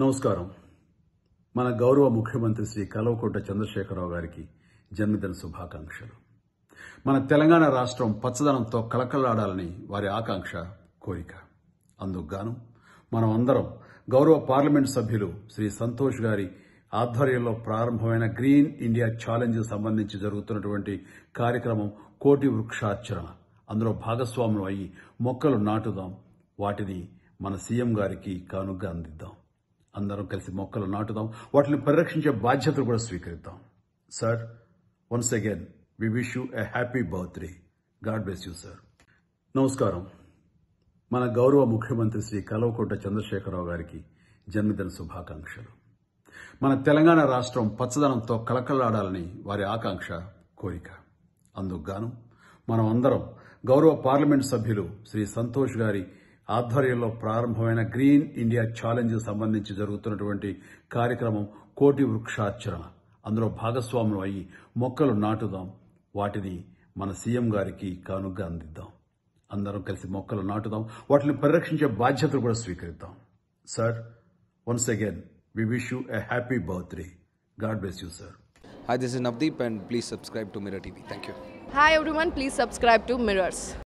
నమస్కారం. మన గౌరవ ముఖ్యమంత్రి శ్రీ కల్వకుంట్ల చంద్రశేఖరరావు గారికి జన్మదిన శుభాకాంక్షలు. మన తెలంగాణ రాష్ట్రం పచ్చదనంతో కలకలాడాలని వారి ఆకాంక్ష కోరిక. అందుకుగాను మనం అందరం గౌరవ పార్లమెంట్ సభ్యులు శ్రీ సంతోష్ గారి ఆధ్వర్యంలో ప్రారంభమైన గ్రీన్ ఇండియా ఛాలెంజ్ సంబంధించి జరుగుతున్నటువంటి కార్యక్రమం కోటి వృక్షాచరణ అందులో భాగస్వాములు అయ్యి మొక్కలు నాటుదాం వాటిని మన సీఎం గారికి కానుగ్గా అందిద్దాం. అందరం కలిసి మొక్కలు నాటుదాం. వాటిని పరిరక్షించే బాధ్యతలు కూడా స్వీకరిద్దాం. Sir once again we wish you a happy birthday God bless you sir నమస్కారం. మన గౌరవ ముఖ్యమంత్రి శ్రీ కల్వకుంట చంద్రశేఖరరావు గారికి జన్మదిన శుభాకాంక్షలు. మన తెలంగాణ రాష్ట్రం పచ్చదనంతో కలకలాడాలని వారి ఆకాంక్ష కోరిక. అందుకు గాను మనం అందరం గౌరవ పార్లమెంట్ సభ్యులు శ్రీ సంతోష్ గారి ఆధ్వర్యంలో ప్రారంభమైన గ్రీన్ ఇండియా ఛాలెంజ్ సంబంధించి జరుగుతున్నటువంటి కార్యక్రమం కోటి వృక్షార్చన. అందులో భాగస్వాములు అయ్యి మొక్కలు నాటుదాం. వాటిని మన సీఎం గారికి కానుగ్గా అందిద్దాం. అందరం కలిసి మొక్కలు నాటుదాం. వాటిని పరిరక్షించే బాధ్యతలు కూడా స్వీకరిద్దాం. Sir once again we wish you a happy birthday God bless you sir Hi, this is Navdeep, and please subscribe to Mirror TV. Thank you. Hi everyone, please subscribe to Mirrors.